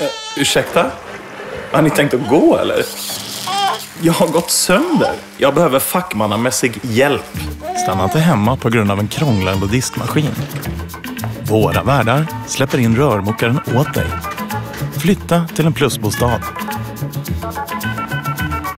Eh, ursäkta? Har ni tänkt att gå eller? Jag har gått sönder. Jag behöver fackmannamässig hjälp. Stanna inte hemma på grund av en krånglande diskmaskin. Våra värdar släpper in rörmokaren åt dig. Flytta till en plusbostad.